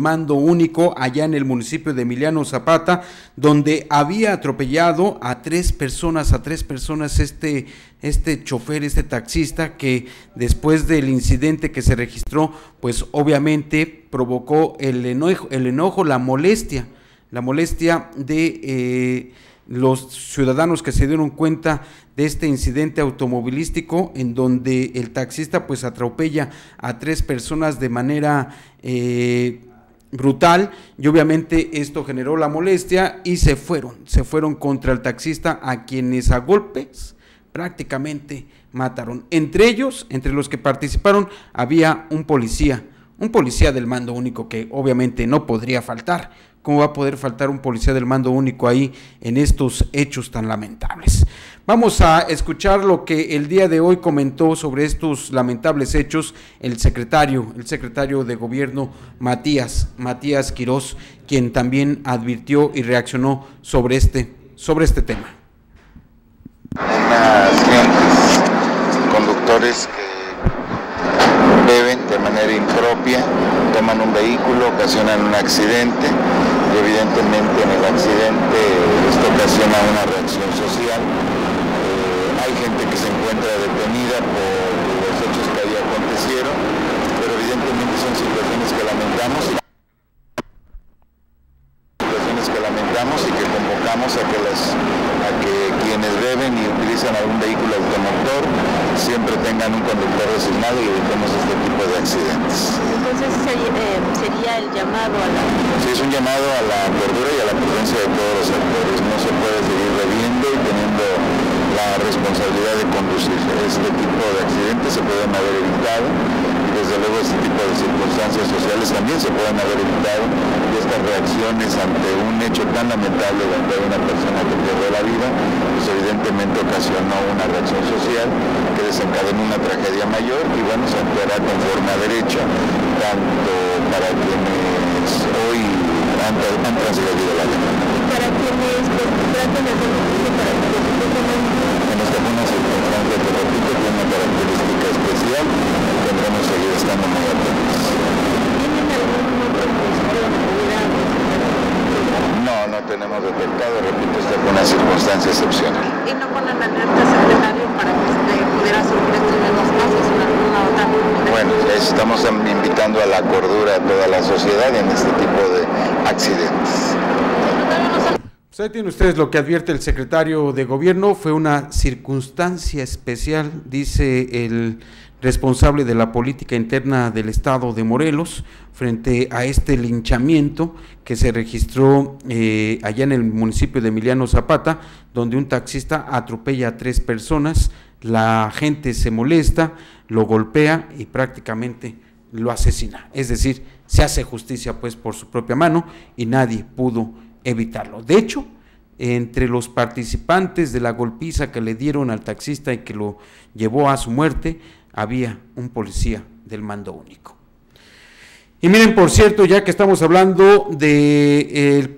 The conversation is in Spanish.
mando único allá en el municipio de Emiliano Zapata, donde había atropellado a tres personas, a tres personas este, este chofer, este taxista, que después del incidente que se registró, pues obviamente provocó el enojo, el enojo la molestia, la molestia de eh, los ciudadanos que se dieron cuenta de este incidente automovilístico en donde el taxista pues atropella a tres personas de manera eh, brutal y obviamente esto generó la molestia y se fueron, se fueron contra el taxista a quienes a golpes prácticamente mataron. Entre ellos, entre los que participaron, había un policía, un policía del mando único que obviamente no podría faltar. ¿Cómo va a poder faltar un policía del mando único ahí en estos hechos tan lamentables? Vamos a escuchar lo que el día de hoy comentó sobre estos lamentables hechos el secretario, el secretario de gobierno Matías, Matías Quirós, quien también advirtió y reaccionó sobre este, sobre este tema. Unas gentes, conductores que beben de manera impropia, toman un vehículo, ocasionan un accidente y evidentemente en el accidente esto ocasiona una reacción social. Eh, hay gente que se encuentra detenida por los hechos que ahí acontecieron, pero evidentemente son situaciones que lamentamos. Situaciones que lamentamos y que convocamos a que, las, a que quienes beben y utilizan algún vehículo automotor siempre tengan un conductor designado y evitemos este tipo de accidentes. Entonces eh, sería el llamado a la... Sí, es un llamado a la cordura y a la prudencia de todos los actores. No se puede seguir bebiendo y teniendo la responsabilidad de conducir. Este tipo de accidentes se pueden haber evitado y desde luego este tipo de circunstancias sociales también se pueden haber evitado y estas reacciones ante un hecho tan lamentable donde hay una persona que pierde la vida, pues evidentemente ocasionó una reacción social que desencadenó una tragedia mayor y bueno, se actuará conforme a derecho, tanto para quienes hoy han, han transgredido la ley. Para quienes tratan de tenemos detectado, repito, esta fue una circunstancia excepcional. y no ponen alerta secretario para que se pudiera surgir estos mismos casos en alguna otra comunidad? Bueno, estamos invitando a la cordura a toda la sociedad en este tipo de accidentes. Pues ahí ustedes lo que advierte el secretario de gobierno, fue una circunstancia especial, dice el responsable de la política interna del estado de Morelos, frente a este linchamiento que se registró eh, allá en el municipio de Emiliano Zapata, donde un taxista atropella a tres personas, la gente se molesta, lo golpea y prácticamente lo asesina. Es decir, se hace justicia pues por su propia mano y nadie pudo evitarlo. De hecho, entre los participantes de la golpiza que le dieron al taxista y que lo llevó a su muerte, había un policía del mando único. Y miren, por cierto, ya que estamos hablando de... el